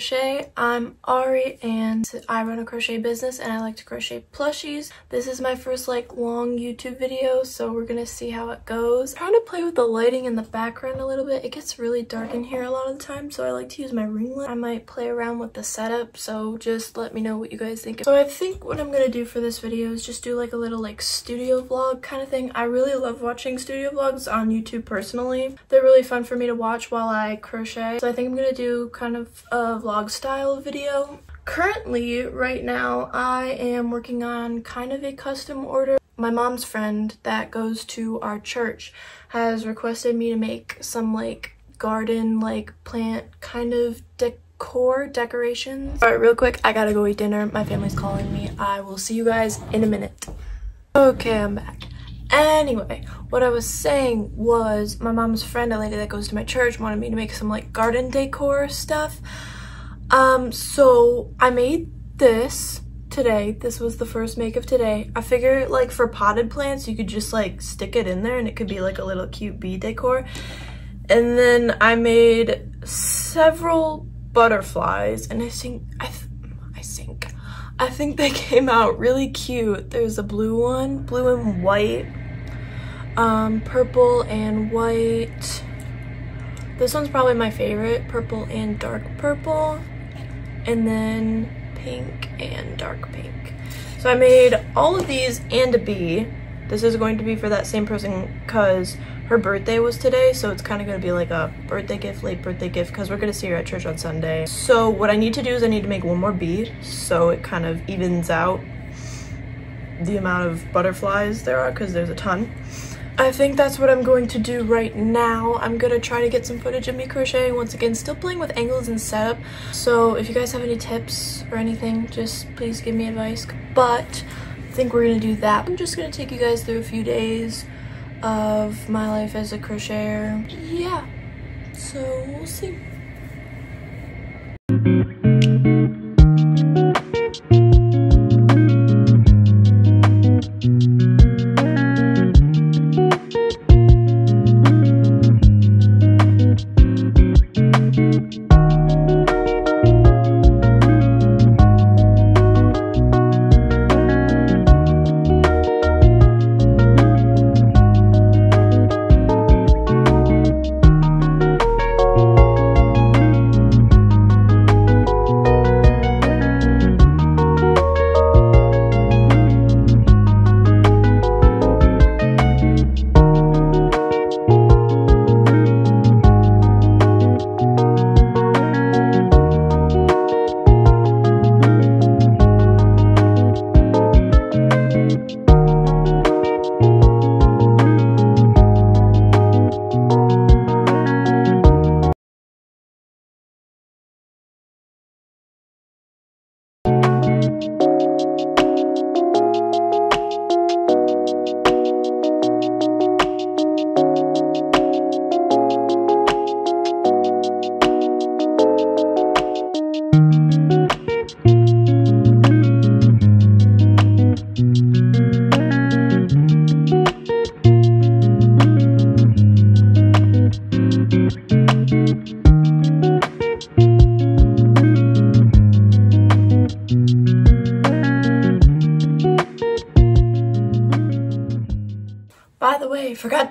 Crochet. I'm Ari and I run a crochet business and I like to crochet plushies. This is my first like long YouTube video so we're gonna see how it goes. I'm trying to play with the lighting in the background a little bit. It gets really dark in here a lot of the time so I like to use my ring light. I might play around with the setup so just let me know what you guys think. So I think what I'm gonna do for this video is just do like a little like studio vlog kind of thing. I really love watching studio vlogs on YouTube personally. They're really fun for me to watch while I crochet. So I think I'm gonna do kind of a vlog style video. Currently, right now, I am working on kind of a custom order. My mom's friend that goes to our church has requested me to make some like garden like plant kind of decor decorations. All right, real quick, I gotta go eat dinner. My family's calling me. I will see you guys in a minute. Okay, I'm back. Anyway, what I was saying was my mom's friend, a lady that goes to my church, wanted me to make some like garden decor stuff. Um, so I made this today. This was the first make of today. I figure like for potted plants, you could just like stick it in there and it could be like a little cute bee decor. And then I made several butterflies and I think, I, th I think, I think they came out really cute. There's a blue one, blue and white um, purple and white. This one's probably my favorite, purple and dark purple. And then pink and dark pink. So I made all of these and a bee. This is going to be for that same person because her birthday was today, so it's kind of going to be like a birthday gift, late birthday gift, because we're going to see her at church on Sunday. So what I need to do is I need to make one more bee, so it kind of evens out the amount of butterflies there are, because there's a ton. I think that's what I'm going to do right now. I'm gonna try to get some footage of me crocheting. Once again, still playing with angles and setup. So if you guys have any tips or anything, just please give me advice. But I think we're gonna do that. I'm just gonna take you guys through a few days of my life as a crocheter. Yeah, so we'll see.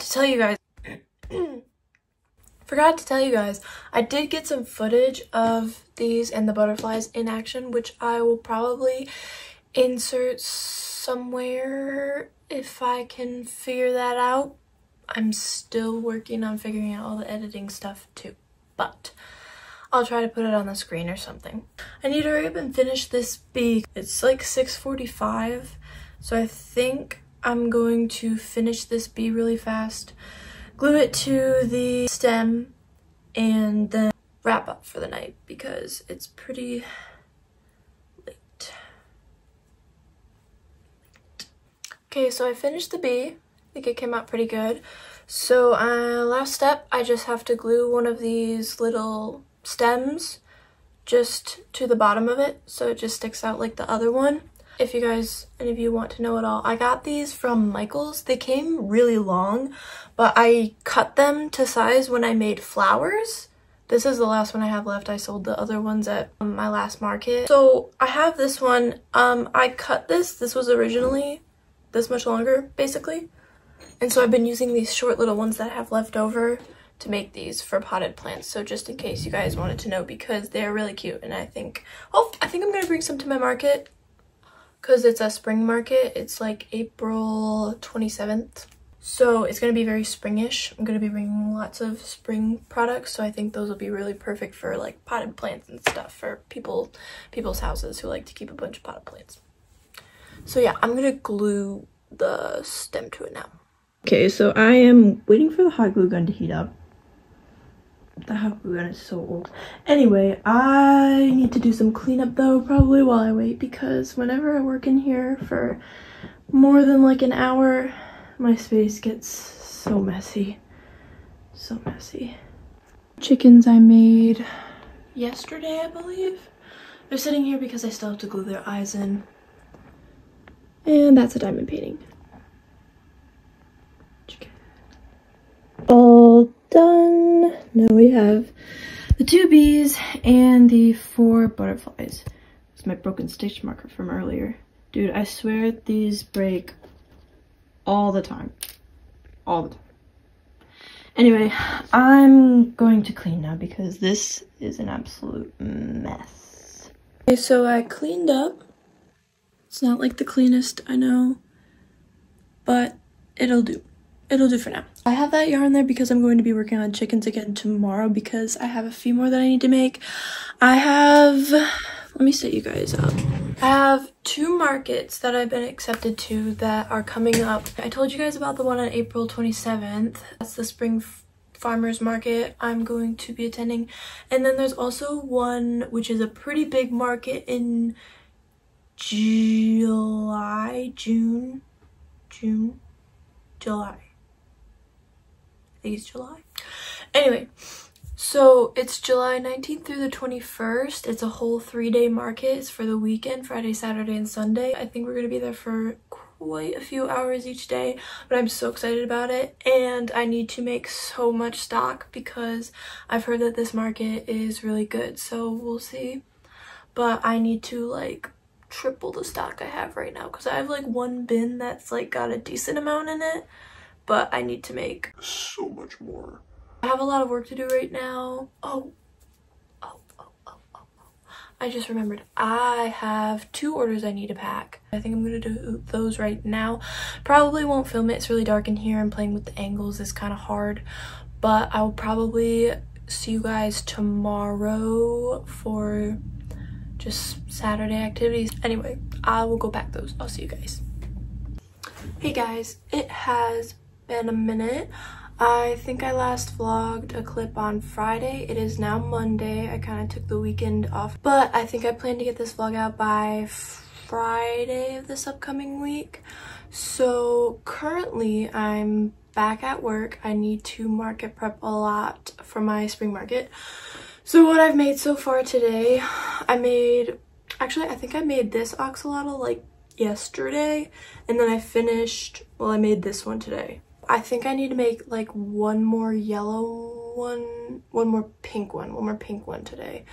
To tell you guys. forgot to tell you guys, I did get some footage of these and the butterflies in action, which I will probably insert somewhere if I can figure that out. I'm still working on figuring out all the editing stuff too, but I'll try to put it on the screen or something. I need to hurry up and finish this bee. It's like 6.45, so I think I'm going to finish this bee really fast, glue it to the stem, and then wrap up for the night because it's pretty late. Okay, so I finished the bee. I think it came out pretty good. So uh, last step, I just have to glue one of these little stems just to the bottom of it so it just sticks out like the other one if you guys, any of you want to know at all. I got these from Michaels. They came really long, but I cut them to size when I made flowers. This is the last one I have left. I sold the other ones at um, my last market. So I have this one. Um, I cut this. This was originally this much longer, basically. And so I've been using these short little ones that I have left over to make these for potted plants. So just in case you guys wanted to know because they're really cute. And I think, oh, I think I'm going to bring some to my market because it's a spring market. It's like April 27th. So it's going to be very springish. I'm going to be bringing lots of spring products. So I think those will be really perfect for like potted plants and stuff for people, people's houses who like to keep a bunch of potted plants. So yeah, I'm going to glue the stem to it now. Okay, so I am waiting for the hot glue gun to heat up. The hot glue gun is so old. Anyway, I need to do some cleanup though, probably while I wait, because whenever I work in here for more than like an hour, my space gets so messy. So messy. Chickens I made yesterday, I believe. They're sitting here because I still have to glue their eyes in. And that's a diamond painting. All done. Now we have the two bees and the four butterflies. It's my broken stitch marker from earlier. Dude, I swear these break all the time. All the time. Anyway, I'm going to clean now because this is an absolute mess. Okay, so I cleaned up. It's not like the cleanest, I know, but it'll do. It'll do for now. I have that yarn there because I'm going to be working on chickens again tomorrow because I have a few more that I need to make. I have, let me set you guys up. I have two markets that I've been accepted to that are coming up. I told you guys about the one on April 27th. That's the spring farmers market I'm going to be attending. And then there's also one which is a pretty big market in July, June, June, July. I think it's July. Anyway, so it's July 19th through the 21st. It's a whole three day market. It's for the weekend, Friday, Saturday, and Sunday. I think we're going to be there for quite a few hours each day, but I'm so excited about it. And I need to make so much stock because I've heard that this market is really good. So we'll see. But I need to like triple the stock I have right now because I have like one bin that's like got a decent amount in it, but I need to make so much more. I have a lot of work to do right now. Oh, oh, oh, oh, oh, oh. I just remembered I have two orders I need to pack. I think I'm gonna do those right now. Probably won't film it. It's really dark in here and playing with the angles is kind of hard, but I'll probably see you guys tomorrow for just Saturday activities. Anyway, I will go back those. I'll see you guys. Hey guys, it has been a minute. I think I last vlogged a clip on Friday. It is now Monday. I kind of took the weekend off, but I think I plan to get this vlog out by Friday of this upcoming week. So currently I'm back at work. I need to market prep a lot for my spring market. So what I've made so far today, I made, actually I think I made this axolotl like yesterday and then I finished, well I made this one today. I think I need to make like one more yellow one, one more pink one, one more pink one today.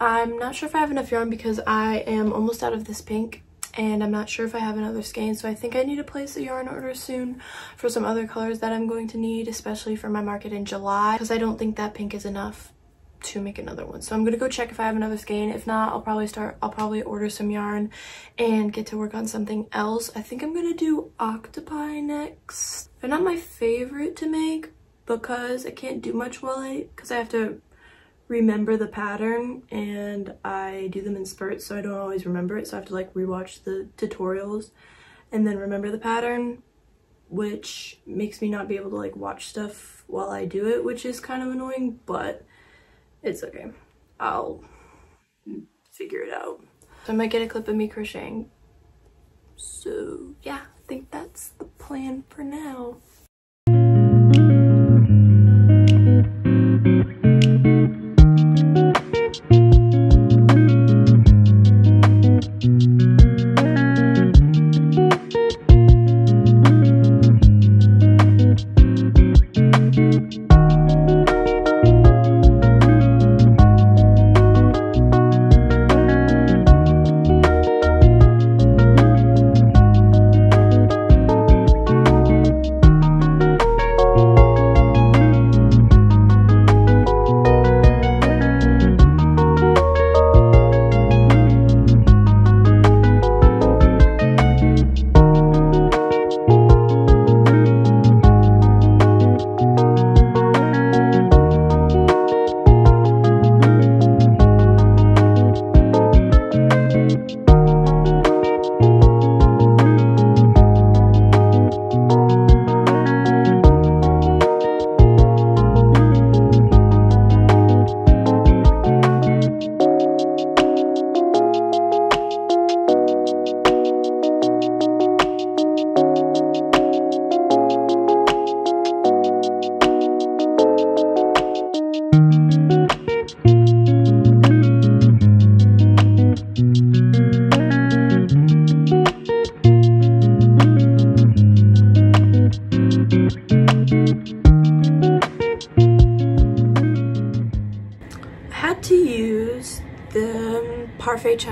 I'm not sure if I have enough yarn because I am almost out of this pink and I'm not sure if I have another skein so I think I need to place a yarn order soon for some other colors that I'm going to need especially for my market in July because I don't think that pink is enough to make another one. So i'm gonna go check if i have another skein. If not i'll probably start i'll probably order some yarn and get to work on something else. I think i'm gonna do octopi next they're not my favorite to make because i can't do much while i because i have to remember the pattern and i do them in spurts so i don't always remember it so i have to like rewatch the tutorials and then remember the pattern which makes me not be able to like watch stuff while I do it, which is kind of annoying, but it's okay. I'll figure it out. So I might get a clip of me crocheting. So yeah, think that's the plan for now.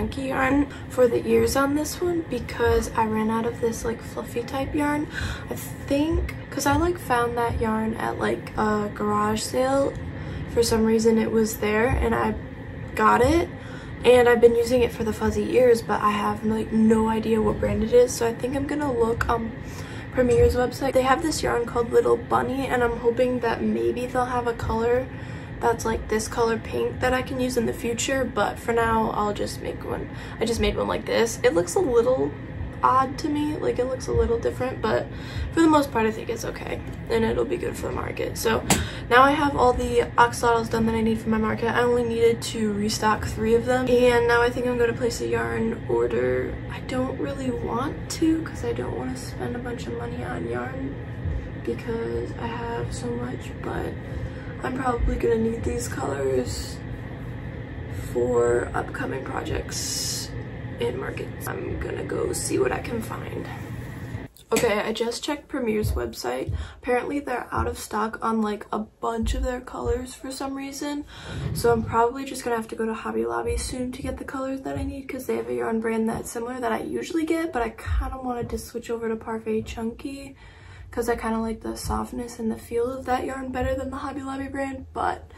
Chunky yarn for the ears on this one because I ran out of this like fluffy type yarn. I think because I like found that yarn at like a garage sale. For some reason it was there and I got it and I've been using it for the fuzzy ears but I have like no idea what brand it is so I think I'm gonna look on Premier's website. They have this yarn called Little Bunny and I'm hoping that maybe they'll have a color that's like this color pink that I can use in the future but for now I'll just make one. I just made one like this. It looks a little odd to me like it looks a little different but for the most part I think it's okay and it'll be good for the market. So now I have all the axolotls done that I need for my market. I only needed to restock three of them and now I think I'm going to place a yarn order. I don't really want to because I don't want to spend a bunch of money on yarn because I have so much but I'm probably gonna need these colors for upcoming projects in markets. I'm gonna go see what I can find. Okay, I just checked Premier's website. Apparently they're out of stock on like a bunch of their colors for some reason. So I'm probably just gonna have to go to Hobby Lobby soon to get the colors that I need because they have a yarn brand that's similar that I usually get, but I kind of wanted to switch over to Parfait Chunky because I kind of like the softness and the feel of that yarn better than the Hobby Lobby brand, but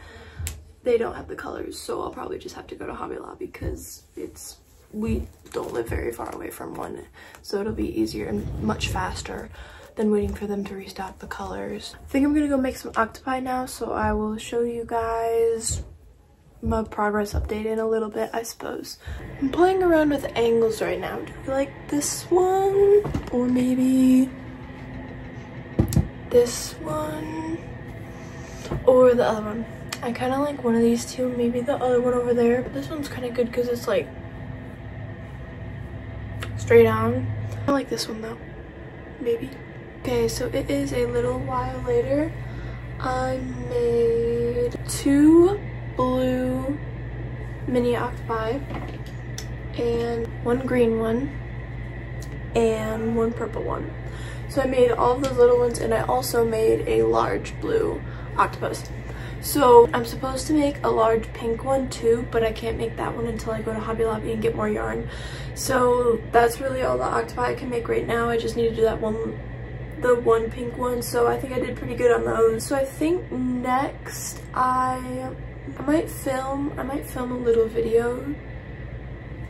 they don't have the colors, so I'll probably just have to go to Hobby Lobby because it's we don't live very far away from one, so it'll be easier and much faster than waiting for them to restock the colors. I think I'm gonna go make some octopi now, so I will show you guys my progress update in a little bit, I suppose. I'm playing around with angles right now. Do you like this one? Or maybe this one or the other one. I kind of like one of these two, maybe the other one over there. But this one's kind of good because it's like straight on. I like this one though, maybe. Okay, so it is a little while later. I made two blue mini octopi and one green one and one purple one. So I made all of those little ones and I also made a large blue octopus. So I'm supposed to make a large pink one too, but I can't make that one until I go to Hobby Lobby and get more yarn. So that's really all the octopi I can make right now. I just need to do that one, the one pink one. So I think I did pretty good on those. So I think next I, I might film, I might film a little video,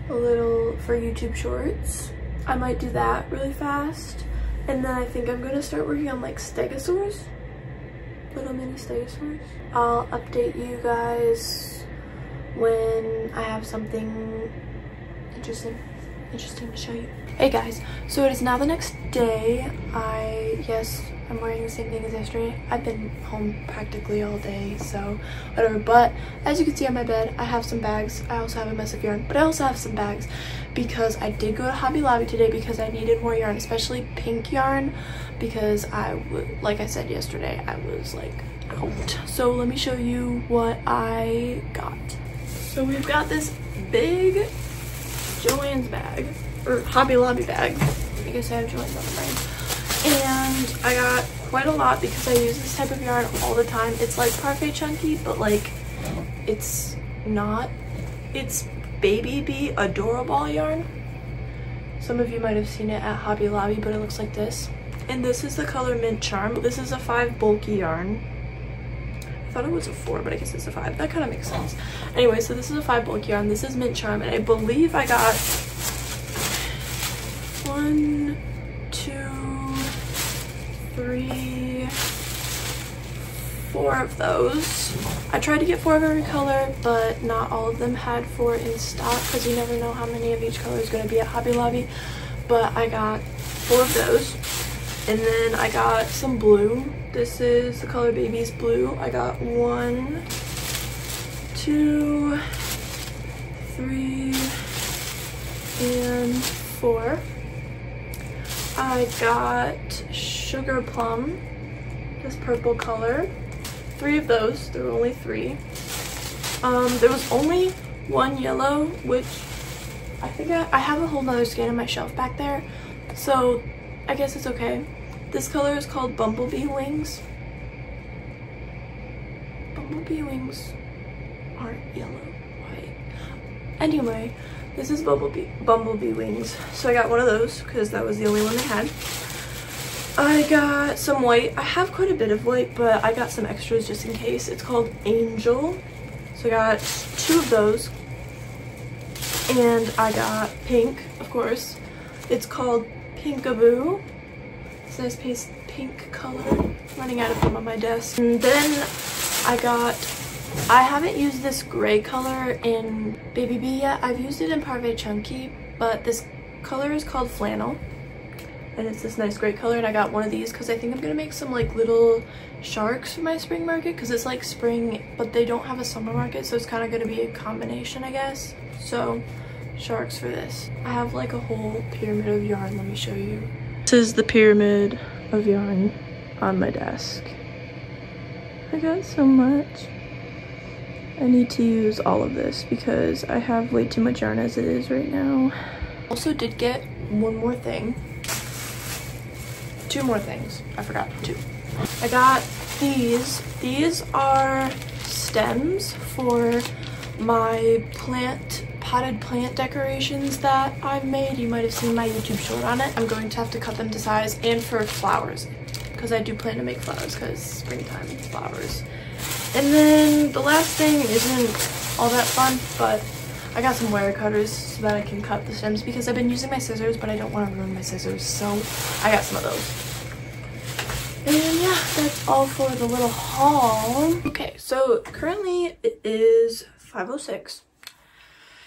a little for YouTube shorts. I might do that really fast. And then I think I'm gonna start working on like stegosaurs, little mini stegosaurs. I'll update you guys when I have something interesting, interesting to show you. Hey guys, so it is now the next day. I, yes, I'm wearing the same thing as yesterday. I've been home practically all day, so whatever. But as you can see on my bed, I have some bags. I also have a mess of yarn, but I also have some bags because I did go to Hobby Lobby today because I needed more yarn, especially pink yarn, because I, like I said yesterday, I was like out. So let me show you what I got. So we've got this big Joann's bag, or Hobby Lobby bag. I guess I have Joann's on the brain and I got quite a lot because I use this type of yarn all the time. It's like Parfait Chunky, but like it's not. It's Baby Bee Adorable yarn. Some of you might have seen it at Hobby Lobby, but it looks like this. And this is the color Mint Charm. This is a five bulky yarn. I thought it was a four, but I guess it's a five. That kind of makes sense. Anyway, so this is a five bulky yarn. This is Mint Charm, and I believe I got one, three, four of those. I tried to get four of every color, but not all of them had four in stock because you never know how many of each color is going to be at Hobby Lobby. But I got four of those. And then I got some blue. This is the color Baby's Blue. I got one, two, three, and four. I got Sugar Plum, this purple color. Three of those, there were only three. Um, there was only one yellow, which I think I, I have a whole nother skein on my shelf back there, so I guess it's okay. This color is called Bumblebee Wings. Bumblebee Wings aren't yellow, white. Anyway, This is Bumblebee, Bumblebee wings. So I got one of those because that was the only one they had. I got some white. I have quite a bit of white, but I got some extras just in case. It's called Angel. So I got two of those. And I got pink, of course. It's called Pinkaboo. It's a nice pink color. running out of them on my desk. And then I got, I haven't used this gray color in Baby Bee yet. I've used it in Parfait Chunky, but this color is called Flannel. And it's this nice gray color and I got one of these because I think I'm gonna make some like little sharks for my spring market because it's like spring but they don't have a summer market so it's kind of gonna be a combination I guess. So sharks for this. I have like a whole pyramid of yarn. Let me show you. This is the pyramid of yarn on my desk. I got so much I need to use all of this because I have way too much yarn as it is right now also did get one more thing two more things. I forgot two. I got these. These are stems for my plant potted plant decorations that I've made. You might have seen my YouTube short on it. I'm going to have to cut them to size and for flowers because I do plan to make flowers because springtime flowers. And then the last thing isn't all that fun, but I got some wire cutters so that I can cut the stems because I've been using my scissors, but I don't want to ruin my scissors, so I got some of those. And yeah, that's all for the little haul. Okay, so currently it is 5.06.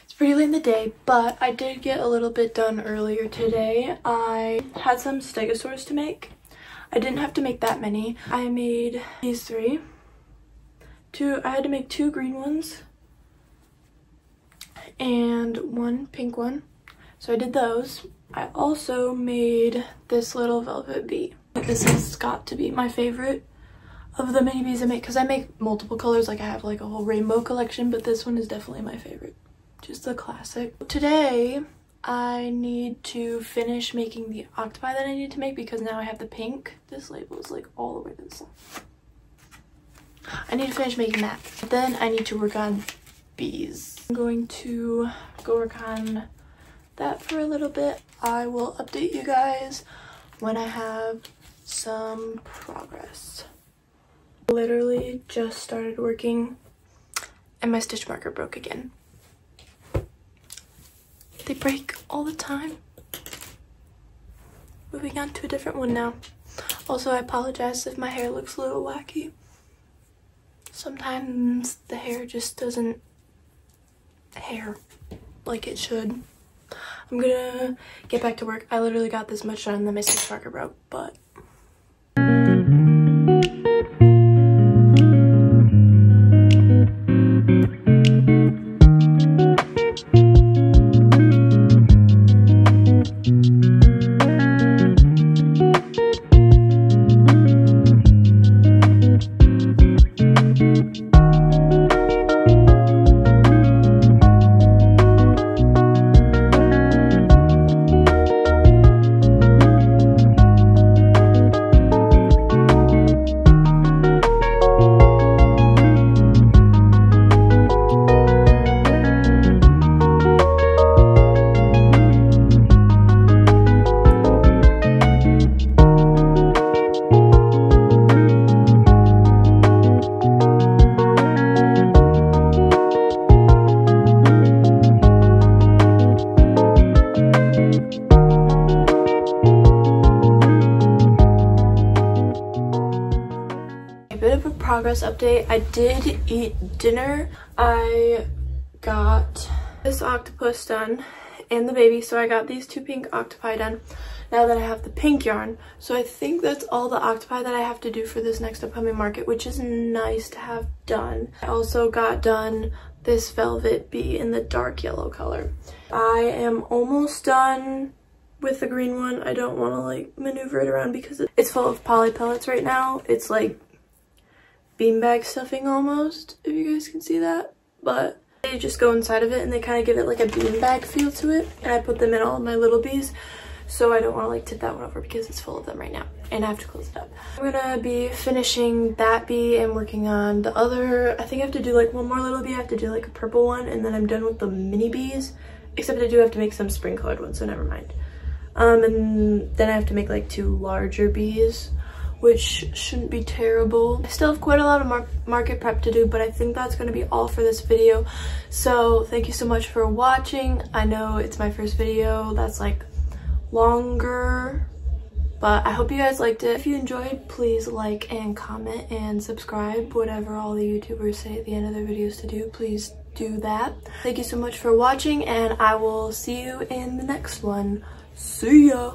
It's pretty late in the day, but I did get a little bit done earlier today. I had some stegosaurs to make. I didn't have to make that many. I made these three. Two, I had to make two green ones and one pink one. So I did those. I also made this little velvet bee. This has got to be my favorite of the mini bees I make because I make multiple colors like I have like a whole rainbow collection but this one is definitely my favorite just a classic today I need to finish making the octopi that I need to make because now I have the pink this label is like all the way to the side I need to finish making that then I need to work on bees I'm going to go work on that for a little bit. I will update you guys when I have some progress. Literally just started working and my stitch marker broke again. They break all the time. Moving on to a different one now. Also, I apologize if my hair looks a little wacky. Sometimes the hair just doesn't hair like it should. I'm gonna get back to work. I literally got this much done and then my stitch marker broke, but progress update. I did eat dinner. I got this octopus done and the baby. So I got these two pink octopi done now that I have the pink yarn. So I think that's all the octopi that I have to do for this next upcoming market, which is nice to have done. I also got done this velvet bee in the dark yellow color. I am almost done with the green one. I don't want to like maneuver it around because it's full of poly pellets right now. It's like beanbag stuffing almost, if you guys can see that. But they just go inside of it and they kind of give it like a beanbag feel to it. And I put them in all of my little bees. So I don't want to like tip that one over because it's full of them right now and I have to close it up. I'm gonna be finishing that bee and working on the other, I think I have to do like one more little bee. I have to do like a purple one and then I'm done with the mini bees except I do have to make some spring colored ones, so never mind. Um, and then I have to make like two larger bees, which shouldn't be terrible. I still have quite a lot of mar market prep to do, but I think that's going to be all for this video. So thank you so much for watching. I know it's my first video that's like longer but I hope you guys liked it. If you enjoyed, please like and comment and subscribe. Whatever all the YouTubers say at the end of their videos to do, please do that. Thank you so much for watching and I will see you in the next one. See ya!